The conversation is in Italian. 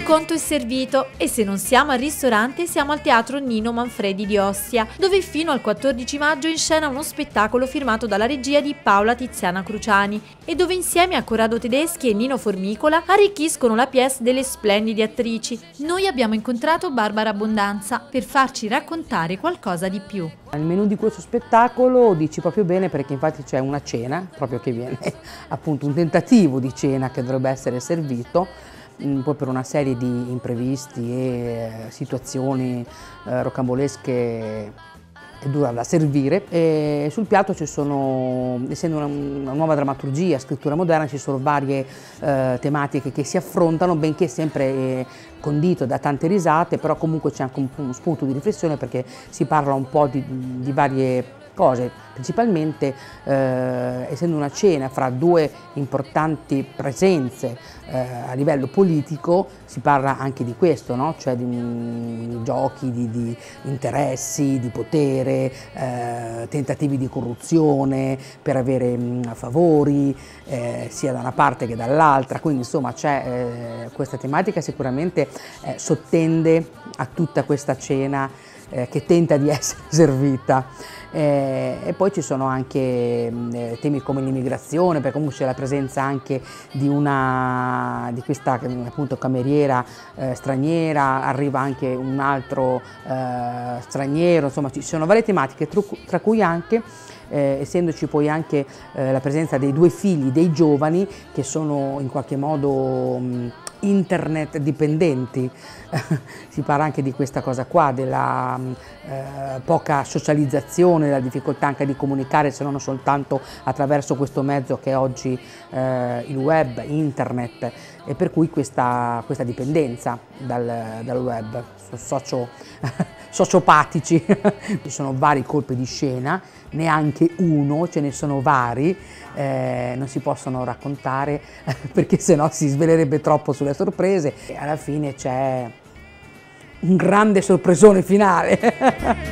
conto è servito e se non siamo al ristorante siamo al teatro Nino Manfredi di Ostia, dove fino al 14 maggio in scena uno spettacolo firmato dalla regia di Paola Tiziana Cruciani e dove insieme a Corrado Tedeschi e Nino Formicola arricchiscono la pièce delle splendide attrici. Noi abbiamo incontrato Barbara Abbondanza per farci raccontare qualcosa di più. Il menù di questo spettacolo dici proprio bene perché infatti c'è una cena, proprio che viene appunto un tentativo di cena che dovrebbe essere servito poi per una serie di imprevisti e eh, situazioni eh, rocambolesche è dura da servire. E sul piatto ci sono, essendo una, una nuova drammaturgia, scrittura moderna, ci sono varie eh, tematiche che si affrontano, benché sempre eh, condito da tante risate, però comunque c'è anche un, uno spunto di riflessione perché si parla un po' di, di varie cose, principalmente eh, essendo una cena fra due importanti presenze eh, a livello politico, si parla anche di questo, no? cioè di, di giochi, di, di, interessi, di potere, eh, tentativi di corruzione per avere mh, mm, favori, eh, sia da una parte che dall'altra, quindi insomma c'è eh, questa tematica sicuramente eh, sottende a tutta questa cena che tenta di essere servita. Eh, e poi ci sono anche eh, temi come l'immigrazione, perché comunque c'è la presenza anche di, una, di questa appunto cameriera eh, straniera, arriva anche un altro eh, straniero, insomma ci sono varie tematiche, tra cui anche eh, essendoci poi anche eh, la presenza dei due figli dei giovani che sono in qualche modo mh, internet dipendenti, si parla anche di questa cosa qua, della eh, poca socializzazione, della difficoltà anche di comunicare se non soltanto attraverso questo mezzo che è oggi eh, il web, internet e per cui questa, questa dipendenza dal, dal web, socio, sociopatici, ci sono vari colpi di scena, neanche uno, ce ne sono vari, eh, non si possono raccontare perché sennò si svelerebbe troppo sulle sorprese e alla fine c'è un grande sorpresone finale.